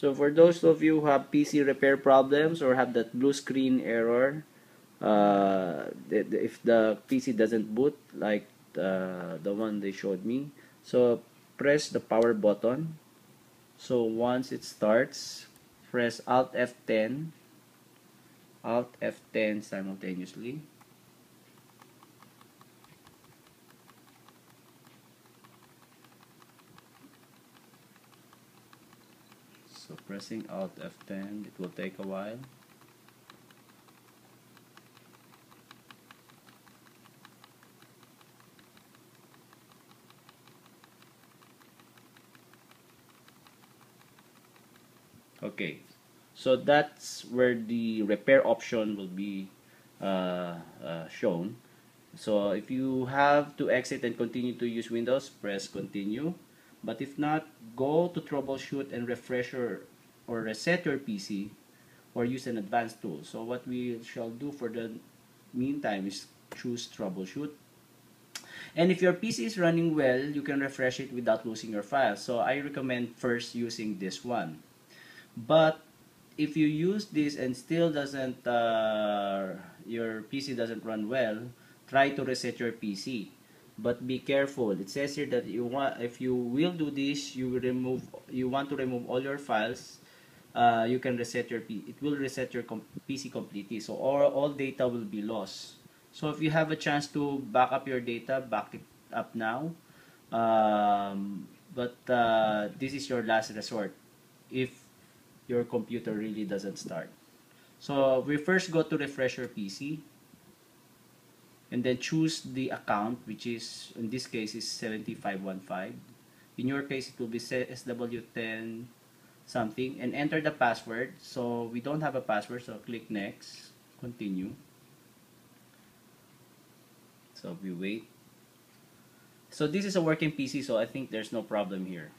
So for those of you who have PC repair problems or have that blue screen error, uh, if the PC doesn't boot like the, the one they showed me, so press the power button. So once it starts, press Alt F10, Alt F10 simultaneously. So pressing Alt F10, it will take a while. Okay, so that's where the repair option will be uh, uh, shown. So if you have to exit and continue to use Windows, press continue. But if not, go to troubleshoot and refresh your or reset your PC or use an advanced tool. So what we shall do for the meantime is choose troubleshoot. And if your PC is running well, you can refresh it without losing your files. So I recommend first using this one. But if you use this and still doesn't, uh, your PC doesn't run well, try to reset your PC but be careful. It says here that you want if you will do this you will remove you want to remove all your files uh, you can reset your P it will reset your com PC completely. So all, all data will be lost. So if you have a chance to back up your data back it up now. Um, but uh, this is your last resort if your computer really doesn't start. So we first go to refresh your PC and then choose the account which is in this case is 7515 in your case it will be SW10 something. And enter the password. So we don't have a password so click next. Continue. So we wait. So this is a working PC so I think there's no problem here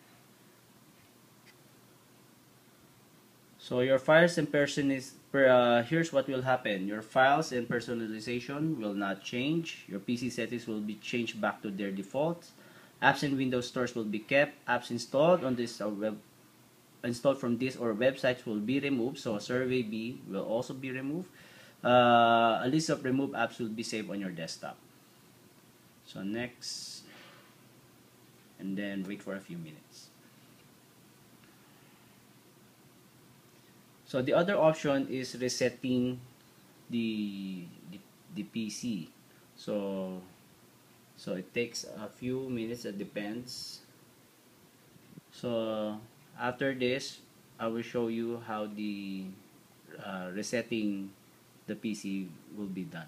So your files and person is uh, here's what will happen. Your files and personalization will not change. Your PC settings will be changed back to their defaults. Apps and Windows stores will be kept. Apps installed on this uh, web installed from this or websites will be removed. So survey B will also be removed. Uh, a list of removed apps will be saved on your desktop. So next, and then wait for a few minutes. So the other option is resetting the, the, the PC. So so it takes a few minutes, it depends. So after this, I will show you how the uh, resetting the PC will be done.